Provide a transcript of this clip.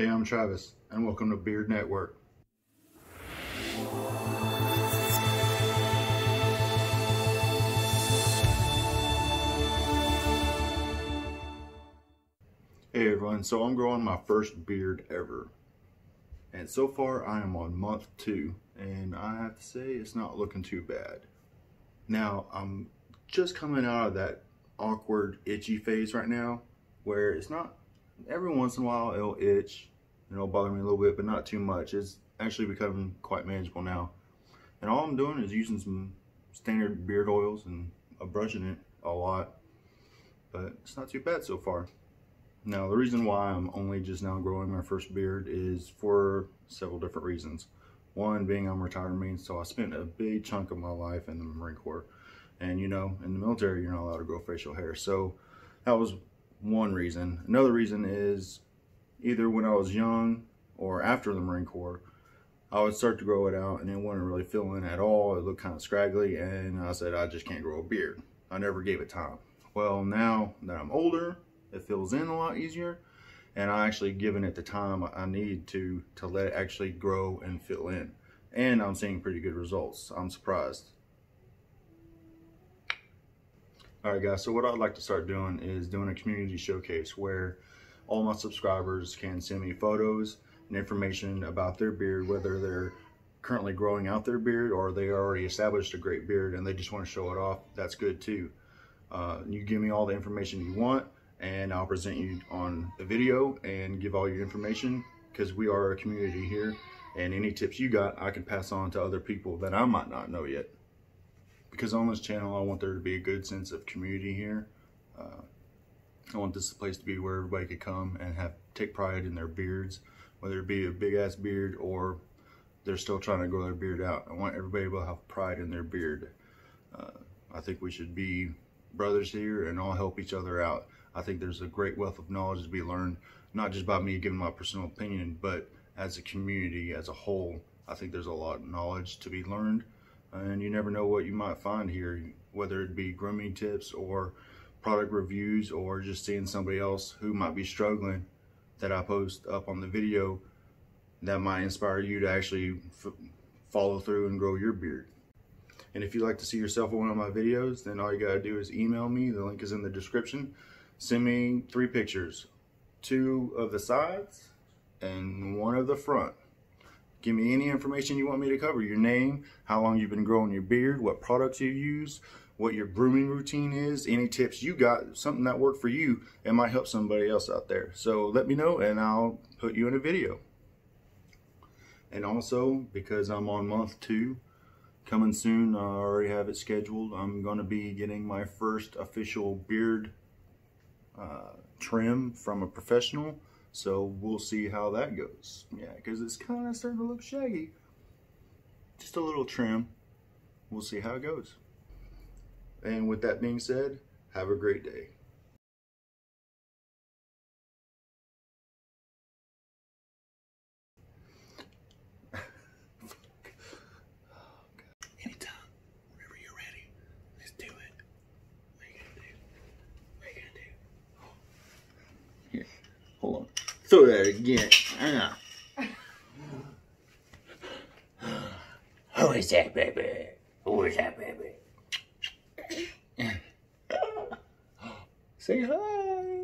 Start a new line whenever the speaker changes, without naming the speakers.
Hey, I'm Travis, and welcome to Beard Network. Hey everyone, so I'm growing my first beard ever. And so far I am on month two, and I have to say it's not looking too bad. Now, I'm just coming out of that awkward itchy phase right now, where it's not, every once in a while it'll itch, and it'll bother me a little bit, but not too much. It's actually becoming quite manageable now. And all I'm doing is using some standard beard oils and I'm brushing it a lot, but it's not too bad so far. Now, the reason why I'm only just now growing my first beard is for several different reasons. One being I'm retired Marine, so I spent a big chunk of my life in the Marine Corps. And you know, in the military, you're not allowed to grow facial hair. So that was one reason. Another reason is either when I was young or after the Marine Corps, I would start to grow it out and it wouldn't really fill in at all. It looked kind of scraggly and I said, I just can't grow a beard. I never gave it time. Well, now that I'm older, it fills in a lot easier and I actually given it the time I need to to let it actually grow and fill in and I'm seeing pretty good results I'm surprised all right guys so what I'd like to start doing is doing a community showcase where all my subscribers can send me photos and information about their beard whether they're currently growing out their beard or they already established a great beard and they just want to show it off that's good too. Uh, you give me all the information you want and I'll present you on the video and give all your information because we are a community here and any tips you got I can pass on to other people that I might not know yet because on this channel I want there to be a good sense of community here. Uh, I want this place to be where everybody could come and have take pride in their beards whether it be a big ass beard or they're still trying to grow their beard out. I want everybody to have pride in their beard. Uh, I think we should be brothers here and all help each other out. I think there's a great wealth of knowledge to be learned, not just by me giving my personal opinion, but as a community as a whole. I think there's a lot of knowledge to be learned, and you never know what you might find here, whether it be grooming tips or product reviews or just seeing somebody else who might be struggling that I post up on the video that might inspire you to actually follow through and grow your beard. And if you'd like to see yourself in one of my videos, then all you gotta do is email me. The link is in the description send me three pictures, two of the sides and one of the front. Give me any information you want me to cover, your name, how long you've been growing your beard, what products you use, what your grooming routine is, any tips you got, something that worked for you, and might help somebody else out there. So let me know and I'll put you in a video. And also, because I'm on month two, coming soon, I already have it scheduled, I'm gonna be getting my first official beard uh, trim from a professional. So we'll see how that goes. Yeah, because it's kind of starting to look shaggy. Just a little trim. We'll see how it goes. And with that being said, have a great day. Throw that again. Uh.
Who is that baby? Who is that baby? Say hi.